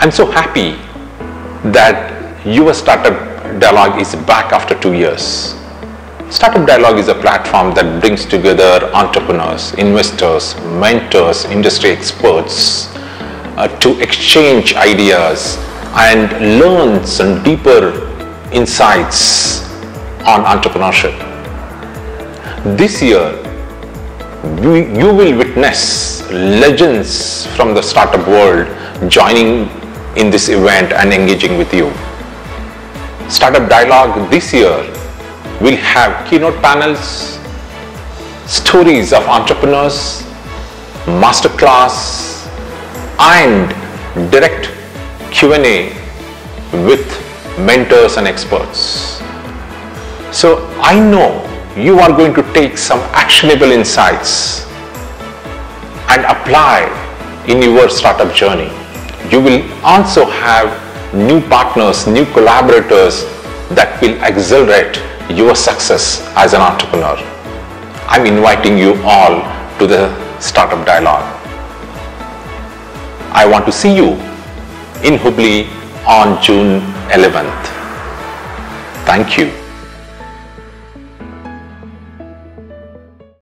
I'm so happy that your startup dialogue is back after two years. Startup Dialogue is a platform that brings together entrepreneurs, investors, mentors, industry experts uh, to exchange ideas and learn some deeper insights on entrepreneurship. This year, we, you will witness legends from the startup world joining in this event and engaging with you. Startup Dialogue this year will have keynote panels, stories of entrepreneurs, masterclass and direct Q&A with mentors and experts. So I know you are going to take some actionable insights and apply in your startup journey. You will also have new partners, new collaborators that will accelerate your success as an entrepreneur. I'm inviting you all to the Startup Dialogue. I want to see you in Hubli on June 11th. Thank you.